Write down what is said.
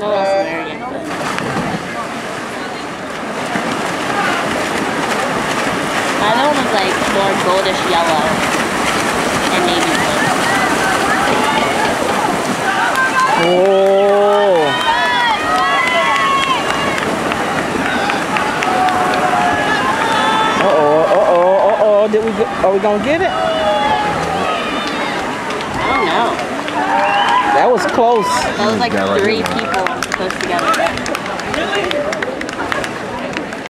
what else is there again? Other one was like more goldish yellow and navy blue. Oh. Uh-oh, uh-oh, uh-oh. Did we, go- are we gonna get it? That was close. That was like three people close together.